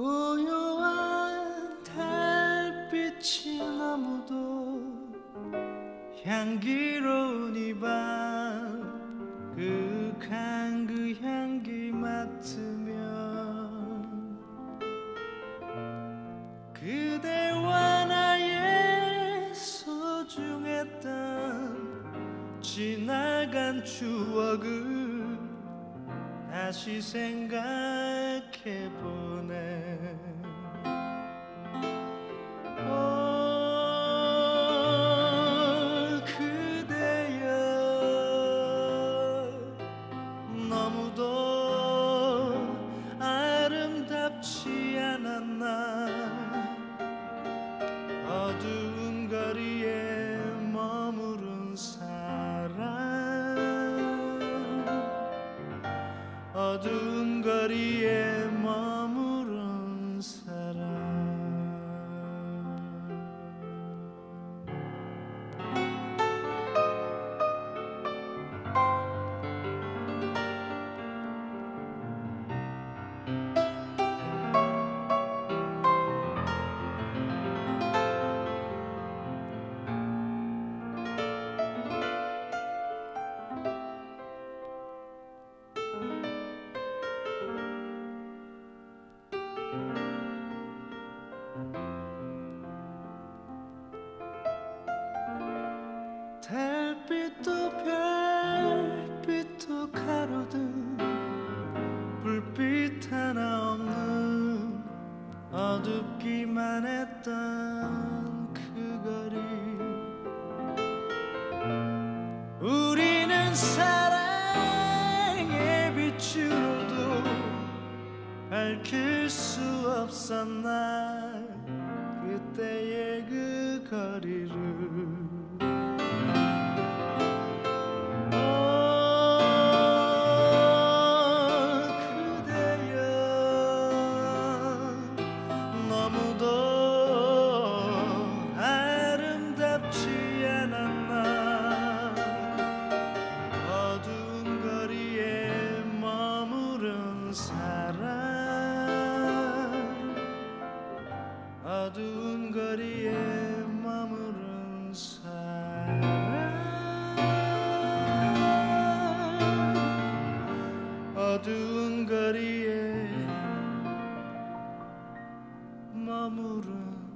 고요한 달빛이 너무도 향기로운 이밤 극한 그 향기 맡으면 그대와 나의 소중했던 지나간 추억을 다시 생각해보네 어두운 거리에 달빛도 별빛도 가로등 불빛 하나 없는 어둡기만 했던 그 거리. 우리는 사랑의 빛으로도 밝힐 수 없었나 그때의 그 거리를 없는 사랑. 어두운 거리에 머무른 사랑. 어두운 거리에 머무른